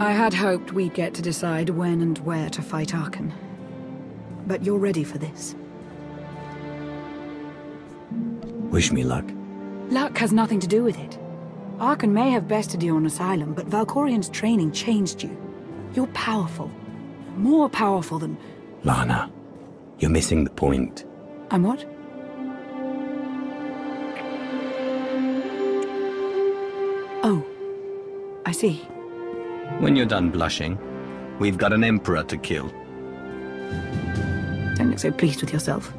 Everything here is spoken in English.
I had hoped we'd get to decide when and where to fight Arcann. But you're ready for this. Wish me luck. Luck has nothing to do with it. Arcann may have bested you on Asylum, but Valkorion's training changed you. You're powerful. More powerful than... Lana, you're missing the point. I'm what? Oh. I see. When you're done blushing, we've got an emperor to kill. Don't look so pleased with yourself.